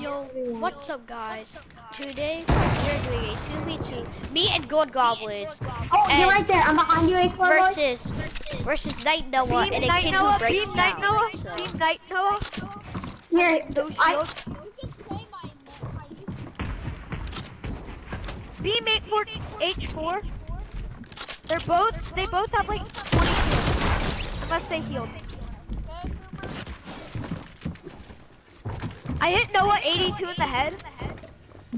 Yo, what's up guys? Today we're doing a 2v2, me and Gold Goblins. Oh, and you're right there. I'm behind you, Explore Versus, versus Night Noah Beam and a Night kid Noah, who breaks Beam Night down. Noah, so. Beam Night Noah. Here, No I, shield. You can say my my. Beam 84 H4. They're both, they both have like 20 heals. Unless they healed. Okay, I hit Noah 82 in the head.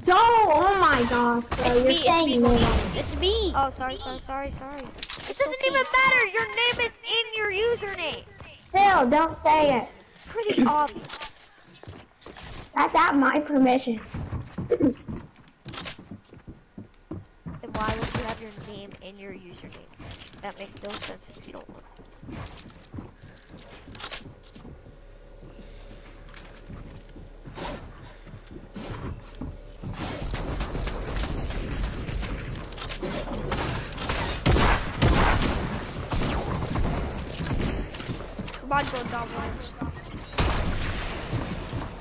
No! Oh my gosh, bro. It's You're me, it's saying me, no. it's me. Oh, sorry, sorry, sorry, sorry. It doesn't okay. even matter. Your name is in your username. Still, don't say it. Pretty obvious. That's at my permission. Then why would you have your name in your username? That makes no sense if you don't want. Come on, Gold Goblins.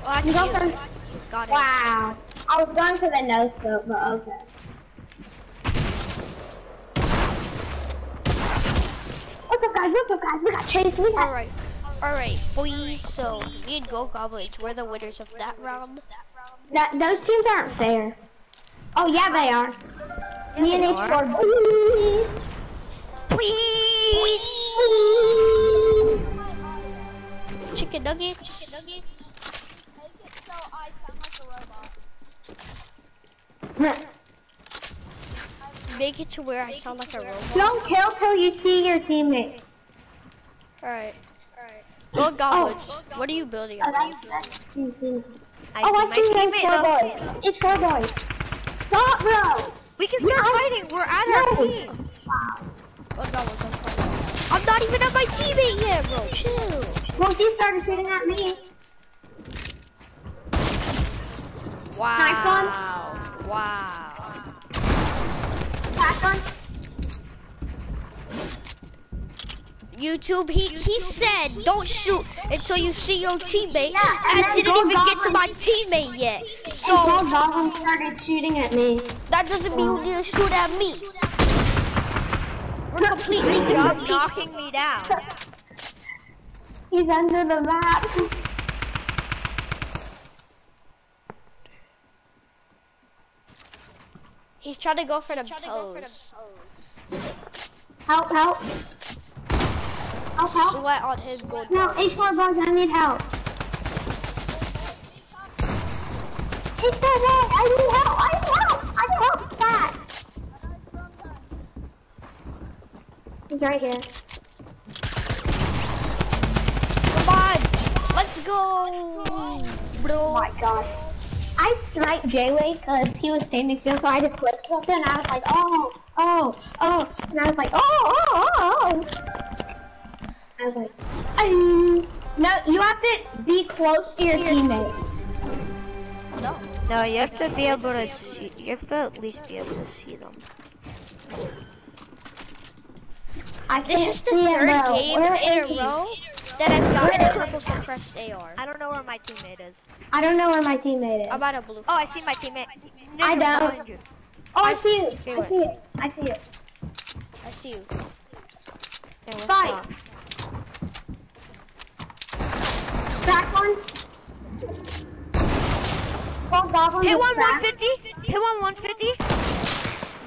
Oh, You that's go you. first. Got it. Wow. I was going for the no scope, but okay. What's up, guys? What's up, guys? We got Chase. We got. Alright, alright, boys. So, me and Go Goblins, we're the winners of that round. That, those teams aren't fair. Oh yeah, they are. Me and H4. Please, Please. Chicken nuggets. Make it so I sound like a robot. Make it to where I sound like a robot. Don't kill till you see your teammates. Alright, alright. Gold oh. Goblins, what are you building? Oh, on? that's, that's, oh, I I see see my teammate. four though. boys. It's four boys. Stop, bro. We can start No. fighting. We're at our No. team. Gold Goblins, I'm. I'm not even at my teammate yet, bro. Chill. Well, he started shooting at me. Wow. Wow. Back on. YouTube, he he said don't shoot until you see your teammate. Yeah, and I didn't even get to my teammate yet. So Goblin started shooting at me. that doesn't mean you need to shoot at me. We're completely different. knocking me down. He's under the map. He's trying to go for the toes. Help, help. Help, help. Sweat on his gold. No, Goblin. H4 boys, I need help. H4 boys, I need help. I need help. I need help. Stat. Another drum. He's right here. Come on, let's go, oh bro. Oh my god. I sniped Jayway because he was standing still, so I just clicked scoped him and I was like, oh, oh, oh, and I was like, oh, oh, oh, oh. I was like, "Ay." no, you have to be close to your teammate. No. No, you have to be able to see. You have to at least be able to see them. I This can't is the see him, third bro. game in a row that I've gotten a purple suppressed AR. I don't know where my teammate is. I don't know where my teammate is. I'm at a blue. Oh, I see my teammate. I don't. you. oh, I see you. Stay I see it. I see it. I see you. Okay, let's Fight. stop. Crack one. Gold goblins Hit is one cracked. 150. Hit one 150.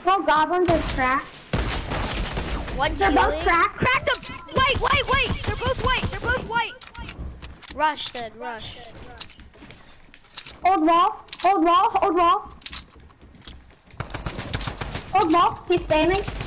Gold goblins is cracked. One's They're both healing. cracked. Crack them. They're both white. They're both white. Rush then, rush. Old wall. old wall. old wall. Old wall. He's spamming.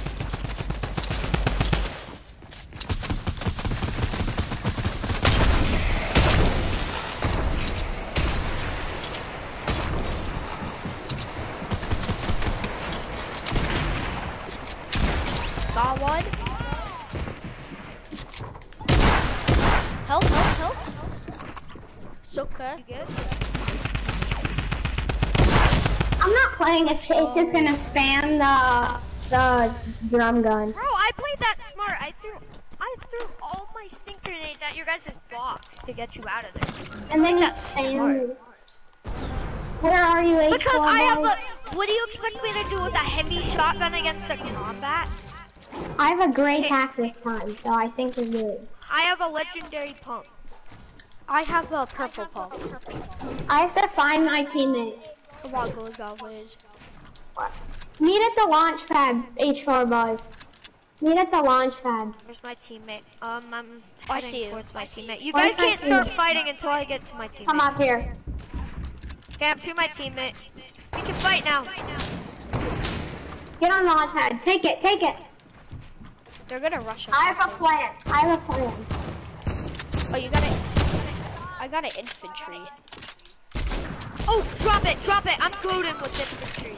Got one. Help, help, help. It's okay. You good? I'm not playing. It's, it's just gonna oh. spam the the drum gun. Bro, I played that smart. I threw I threw all my stink grenades at your guys' box to get you out of there. And then you That's spam. you, H4 Because I have boys? a. What do you expect me to do with a heavy shotgun against the combat? I have a great hack this time, so I think we're good. I have a legendary pump. I have a purple pump. I have to find my teammates. Come on, gold goblins. Meet at the launch pad, H4 boys. Meet at the launch pad. Where's my teammate? Um, I'm I heading see you. towards my teammate. You Where's guys can't start fighting until I get to my teammate. Come teammate. up here. Okay, I'm to my teammate. We can fight now. Get on the launch pad. Take it, take it. They're gonna rush us. I have a plan. I have a plan. Oh, you got it. I got an infantry. Oh, drop it, drop it. I'm goading with infantry.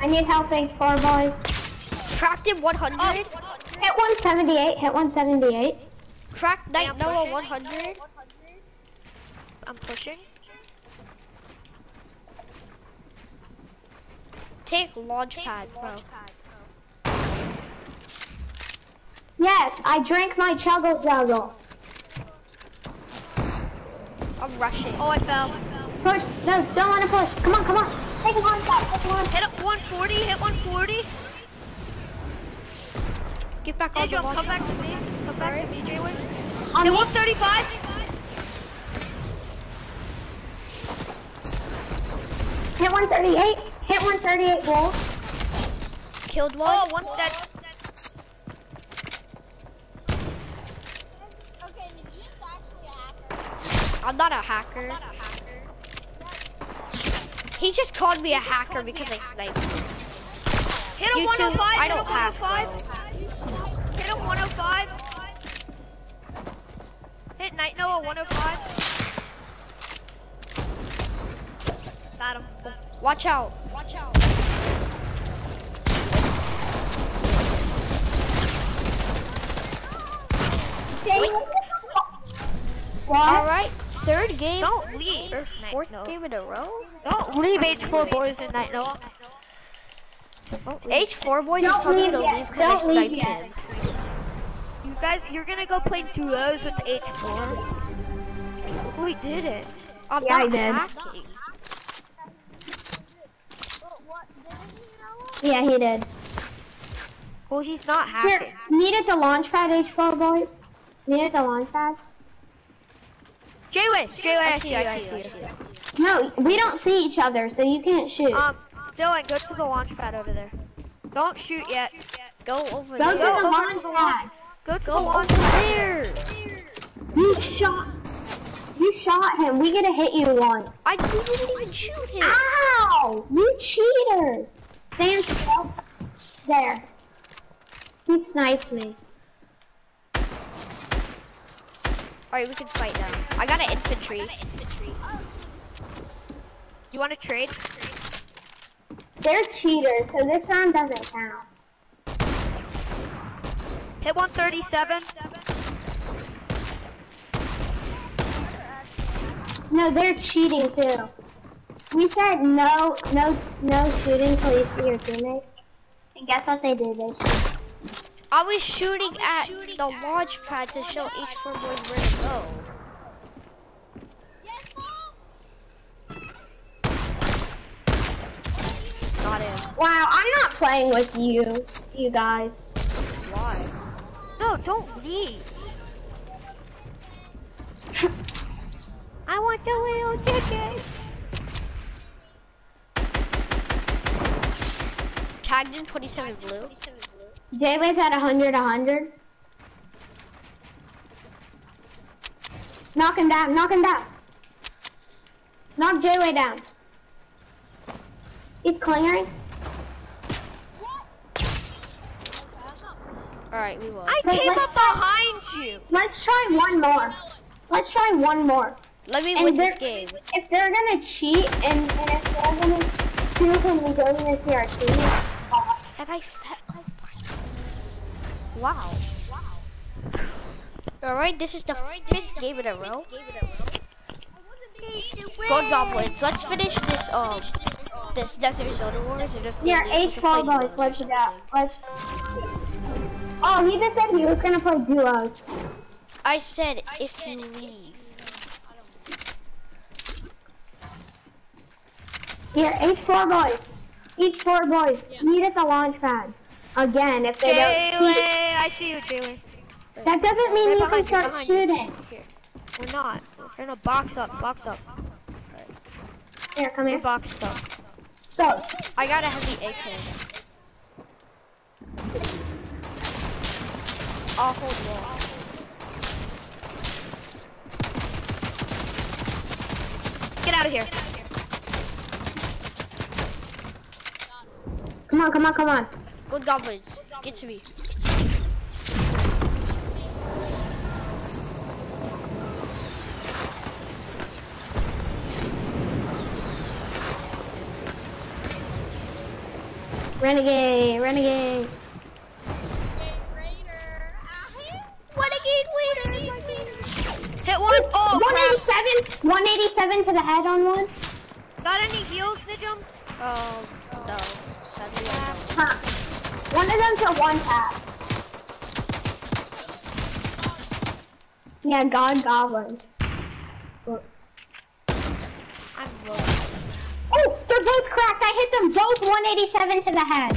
I need help, H4 boys. Cracked him 100. Oh. Hit 178, hit 178. Cracked Night I'm Noah 100. I'm pushing. Take launch pad, bro. Yes, I drank my chuggle juggle. I'm rushing. Oh, I fell. Push. No, don't want to push. Come on, come on. Take a launch pad. Take a launch Hit it 140, hit 140. Get back on the Angel, come back pad. to me. Come back to me, J-Win. On Hit 135. Hit 138. Hit 138 roll. Killed one. Oh, one's dead. Okay, Najib's actually a hacker. I'm not a hacker. He just called me a hacker because I sniped. Hit a 105. I hit a don't have 105. Hit a 105. Hit Night Noah 105. Got him. Watch out. Watch out. What? All right. Third game. Don't leave. Or Night fourth Noah. game in a row. Don't leave H4 boys in Night Noah. Don't. H4 boys is Don't probably leave gonna yet. leave because I Don't sniped him. You guys, you're gonna go play duos with H4. We did it. I'm Yeah, I not did. hacking. What, what, didn't he know? Yeah, he did. Well, he's not hacking. Here, meet at the launch pad, H4 boys. Meet at the launch pad. J-Win, J-Win, I I see see you. you, I I see you. I see see you. you. No, we don't see each other, so you can't shoot. Um, Dylan, go to the launch pad over there. Don't shoot yet. Go over Go there. to Go the over launch to the pad. Go to Go the over launch there. You shot. You shot him. We gotta hit you once. I didn't even shoot him. Ow! You cheater! Stand still. There. He sniped me. All right, we can fight now. I got an infantry. You want to trade? They're cheaters, so this round doesn't count. Hit 137. No, they're cheating too. We said no, no, no shooting till you see your teammates. And guess what they did? They. I was shooting at the launch pad to show H4 boys where to go. Got him. Wow, I'm not playing with you, you guys. Why? No, don't leave. I want the little ticket. Tagged in 27 blue. J-Way's at 100, 100. Knock him down, knock him down. Knock J-Way down. He's clearing. All right, we won. I Wait, came up behind you. Let's try one more. Let's try one more. Let me And win this game. If they're gonna cheat and, and if they're gonna shoot when we go to see our team, uh, And I Wow. All right, this is the fifth game in a row. Gold Goblins. Let's finish this um this Desert Zone Wars and yeah, we can H play ball boys, let's go. something. Let's Oh, he just said he was gonna play duos. I said if you leave. Here, each four boys. Each four boys. Meet at the launch pad. Again, if they Jayway, don't. See, I see you, Jayway. that doesn't mean Right you can start behind you. shooting. Here. We're not. We're in a box up, box up. Here, come We're here. boxed up. So, I got a heavy AK. I'll hold wall. Get out of here. come on, come on, come on. Good goblins. Get to me. Renegade, renegade. Raider. Renegade Raider. Hit one. Oh, crap. 187, 187 to the head on one. Got any heals, Nijum? Um, no. Sadly, I. Huh. One of them's a one tap. Yeah, God Goblin. I hit them both 187 to the head.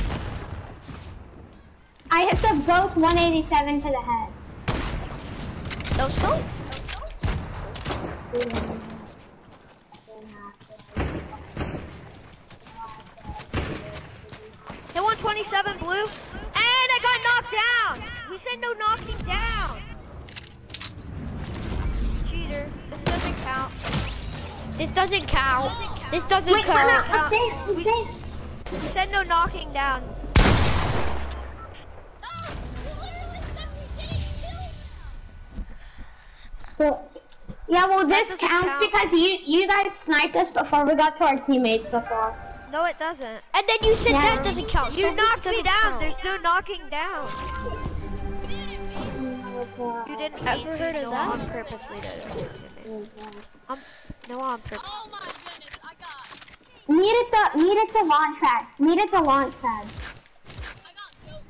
I hit them both 187 to the head. No scope? Hit 127 blue. And I got knocked down. We said no knocking down. Cheater. This doesn't count. This doesn't count. This doesn't Wait, count. What's this? We, What's this? we said no knocking down. Well, yeah, well, this counts count. because you you guys sniped us before we got to our teammates before. No, it doesn't. And then you said Yeah. that doesn't count. You so knocked me down. count. There's no knocking down. You didn't Ever heard of no, that? on purposely did it to me. Um, no, on purpose. Oh my goodness, I got, Meet at the meet at the launch pad. Meet at the launch pad. I got.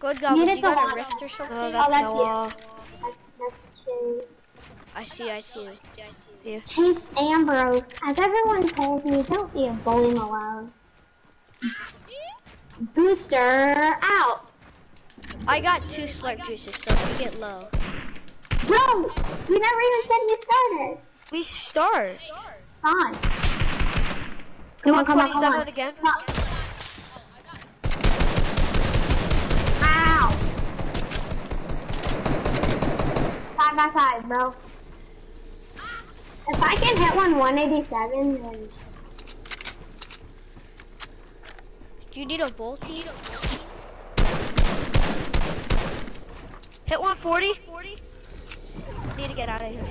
Good goblins. Needed You got the a rift or something? Oh, that's oh, that's no you. wall. That's, that's true. I see. I see. See you. Chase Ambrose. As everyone told me, don't be a bully Malone. Booster out. I got two slurp juices, so if you get low. No, you never even said you started. We start. Fine. You Come on, want come on, come 27 on. again? Ow. Side by side, bro. If I can hit one 187, then Do you need a bolty? Hit 140. Need to get out of here.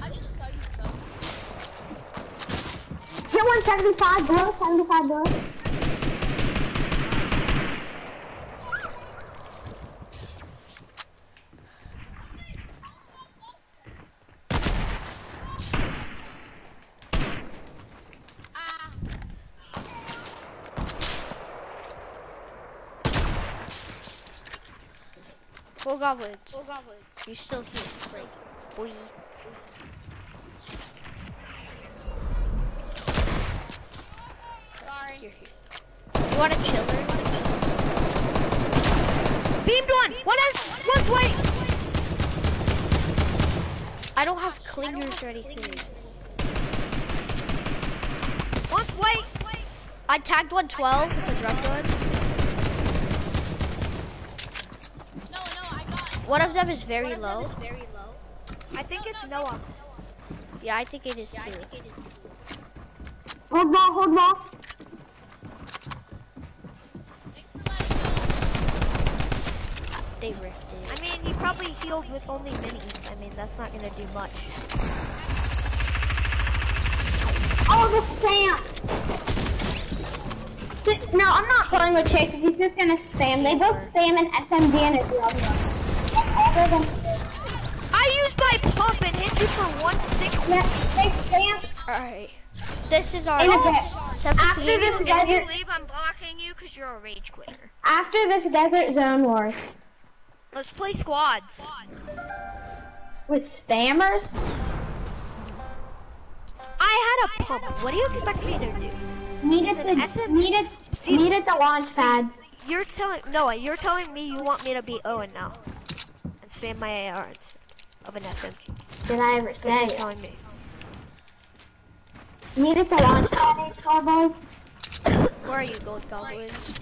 I just saw you go. Hit 175, bro. 75, bro. Ah, Full goblins. Full goblins. You still here? Great. Boy. Sorry. You're here. You want a chiller? Beamed one. One has. One's white. I don't have clingers or anything. One's white. I tagged 112 with a drum gun. No, no, I got One of them is very low. I think it's Noah. Yeah, I think it is too. Hold ball, hold ball. Thanks for letting They rifted. I mean, he probably healed with only minis. I mean, that's not gonna do much. Oh, the spam. No, I'm not playing with Chase. He's just gonna spam. They both spam an SMG and a Diablo. Other I used my pump and hit you for 160. yeah, they spam Alright. This is our in a bit. After this If you desert, I'm blocking you because you're a rage quitter. after this desert zone war Let's play squads. with spammers, I had a pump. What do you expect me to do? needed the SM needed needed the launch pad. You're telling Noah, you're telling me you want me to be Owen now and spam my AR instead of an SMG. Did I ever say what you're telling me. Needed the launch pad, H4. Where are you, Gold Goblins?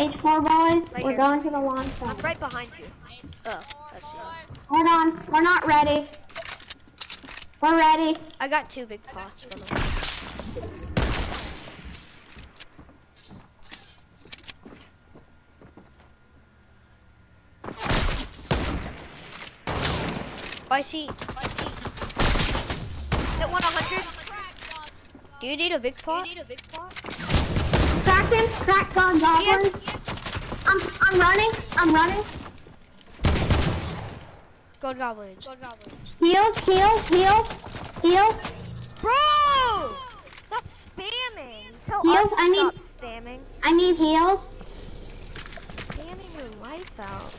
H4 boys, Right we're here. going to the launch I'm right behind you. Oh, I see. Hold on, we're not ready. We're ready. I got two big pots for them. I see. I see. Hit one 100. Do you need a big pot? Do you need a big pot? Kraken, crack on goblins. I'm I'm running. I'm running. Gold Goblins. Gold Goblins. Heals, heals, heals, heals. Bro! Stop spamming. Tell Heals, us to I need- spamming. I need heals. Spamming your life out.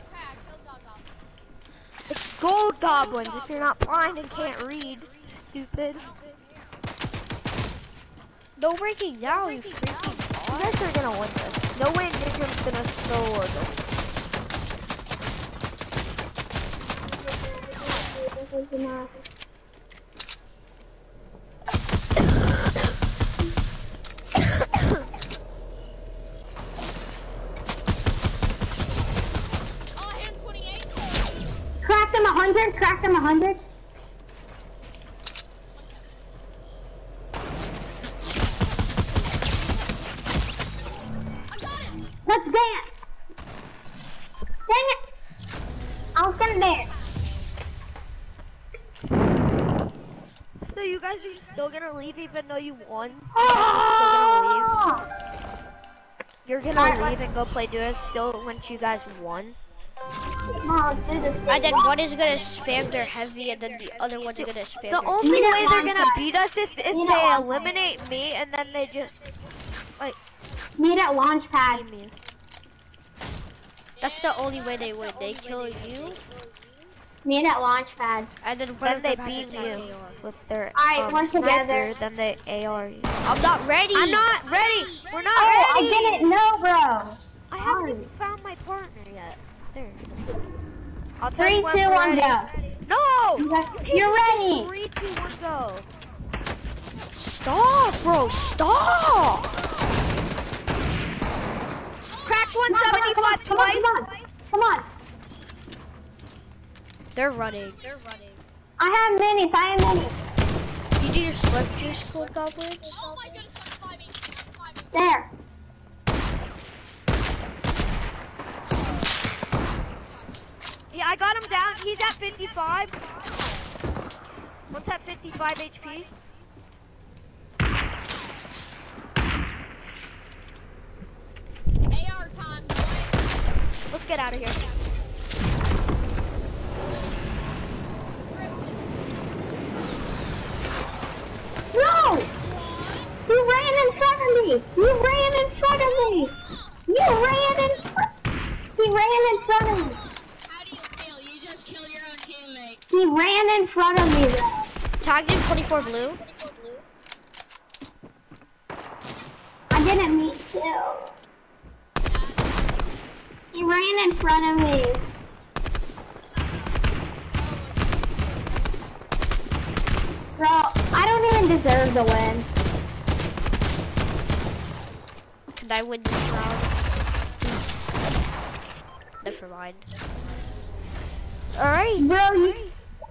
Okay, I killed goblins. It's gold goblins if you're not blind and can't read. Stupid. No breaking down, no breaking you freaking. You guys are gonna win this. No way Ninja's gonna solo this. Crack them 100, crack them 100. Still gonna leave even though you won? Oh! You're gonna Alright, leave and go play duos still once you guys won? Dude, this And then one is gonna spam their heavy, and then the other one's gonna spam The only You way they're gonna beat us if, if they what? eliminate me and then they just like Meet at launch pad. me. That's the only way they win. They kill you, Meet at launch pad. and then one Then they beat you with their Alright, um, we're together. then they AR you. I'm not ready. I'm not ready! We're not Oh, I didn't know, bro. I haven't even found my partner yet. There. I'll tell Three, you when two, one, ready. go. No! You guys- Okay, You're ready. Three, two, one, go. Stop, bro. Stop. Cracked Come on, come on, come on, 175 come on, twice. come on. Come on. They're running. They're running. I have minis. I have minis. You do your slurp juice, Gold Goblins? Oh my goodness, I'm 5 I'm 5 There. Yeah, I got him down. He's at 55. One's at 55 HP. AR time, boy. Let's get out of here. No! You ran in front of me! You ran in front of me! You ran in front He ran in front of me! How do you feel? You just killed your own teammate. He ran in front of me, bro. Tagged in 24 blue. I didn't mean to. He ran in front of me. Bro, I don't even deserve the win. Can I win this round? Never mind. Alright. Bro, you,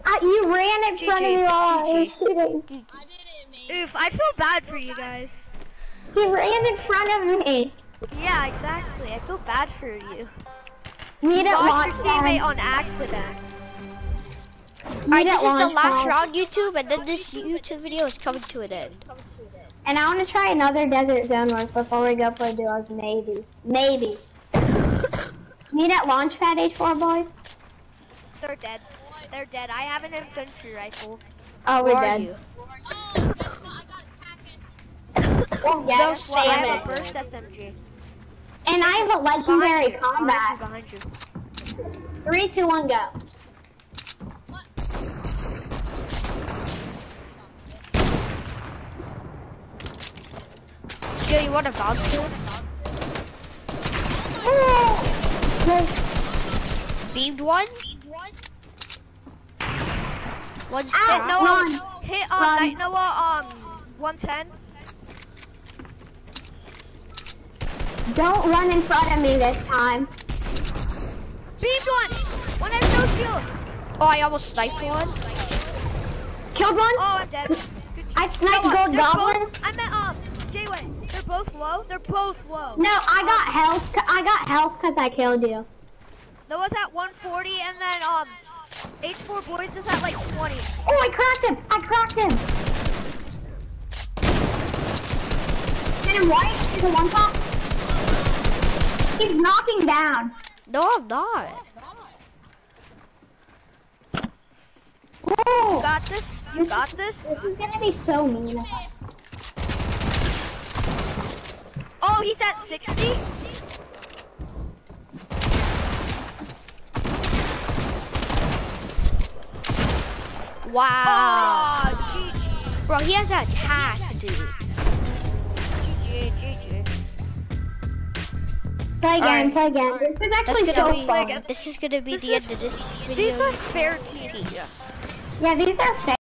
I, you ran in front of me while I was shooting. I did it. Oof, I feel bad for you guys. He ran in front of me. Yeah, exactly. I feel bad for you. Meet You lost your teammate on accident. Alright, Meet this at is the last pad. round, YouTube, and then this YouTube video is coming to an end. And I want to try another desert zone one before we go play duos. Maybe. Maybe. Meet at launch pad, H4 boys. They're dead. They're dead. I have an infantry rifle. Oh, Where we're dead. you? Oh, guess what? I Oh, yeah, Those Well, I have a burst SMG. And I have a legendary Behind you, combat. behind you, behind you. Three, two, one, go. Joe, you want to bounce to? Beamed one? One's Ow, cracked. Noah, Run. hit um, Run. Night Noah, um, 110. Don't run in front of me this time. Beamed one! One has no shield. Oh, I almost sniped one. Killed one. Oh, I'm dead. I sniped Noah, gold. Both, I meant, um, Jayway. They're both low. They're both low. No, I got health. I got health because I killed you. That was at 140, and then, um, H4 Boys is at like 20. Oh, I cracked him. I cracked him. Hit him white. He's a one pop. He's knocking down. No, I'm not. Oh, Got this? You got this? this is gonna be so mean. Oh, he's at 60? Wow. Oh, Bro, he has an attack, dude. GG, GG. Play again. Alright. Play again. This is actually gonna so be, fun. this is gonna be This the is- end of this video. These are fair teams. Yeah, these are